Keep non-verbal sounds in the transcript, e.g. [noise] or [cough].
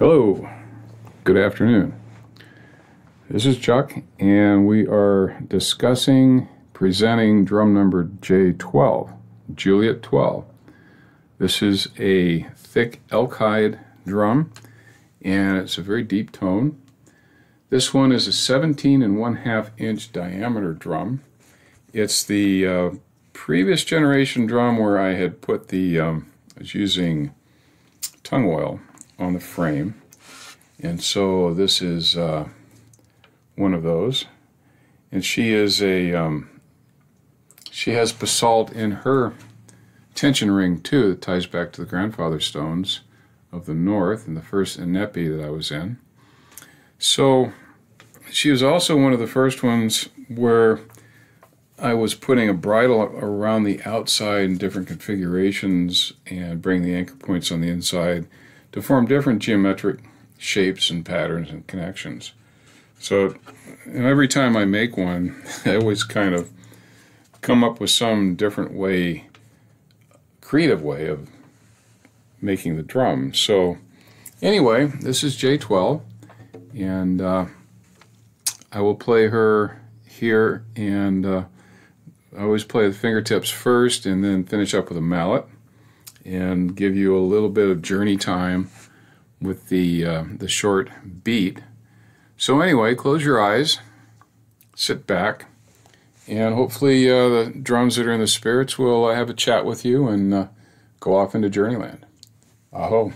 Hello, good afternoon. This is Chuck, and we are discussing presenting drum number J12, Juliet 12. This is a thick elk hide drum, and it's a very deep tone. This one is a 17 and one half inch diameter drum. It's the uh, previous generation drum where I had put the, um, I was using tung oil on the frame. And so this is uh, one of those. And she is a, um, she has basalt in her tension ring too that ties back to the grandfather stones of the north and the first Inipi that I was in. So she was also one of the first ones where I was putting a bridle around the outside in different configurations and bringing the anchor points on the inside to form different geometric shapes and patterns and connections. So every time I make one, [laughs] I always kind of come up with some different way, creative way of making the drum. So anyway, this is J12, and uh, I will play her here, and uh, I always play the fingertips first and then finish up with a mallet and give you a little bit of journey time with the, uh, the short beat. So anyway, close your eyes, sit back, and hopefully uh, the drums that are in the spirits will uh, have a chat with you and uh, go off into Journeyland. Aho.